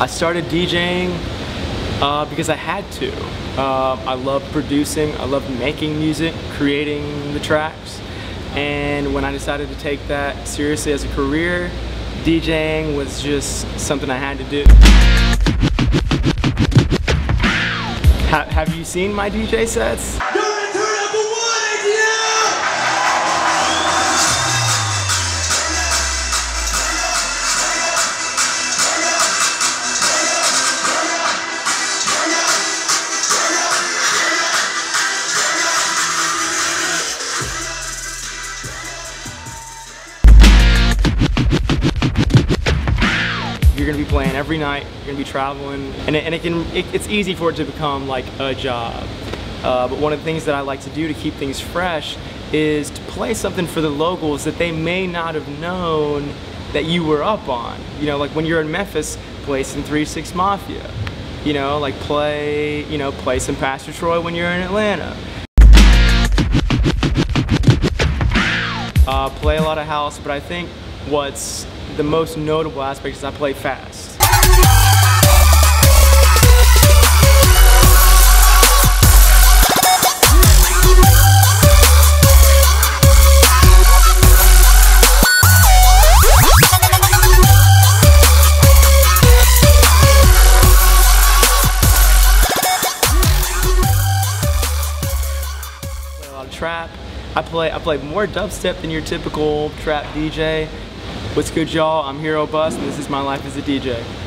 I started DJing uh, because I had to. Uh, I love producing, I love making music, creating the tracks. And when I decided to take that seriously as a career, DJing was just something I had to do. Ha have you seen my DJ sets? Be playing every night, you're gonna be traveling, and it, and it can, it, it's easy for it to become like a job. Uh, but one of the things that I like to do to keep things fresh is to play something for the locals that they may not have known that you were up on. You know, like when you're in Memphis, play some 3-6 Mafia. You know, like play, you know, play some Pastor Troy when you're in Atlanta. Uh, play a lot of house, but I think what's the most notable aspect is I play fast. Trap. I play I play more dubstep than your typical trap DJ. What's good, y'all? I'm heRobust, and this is my life as a DJ.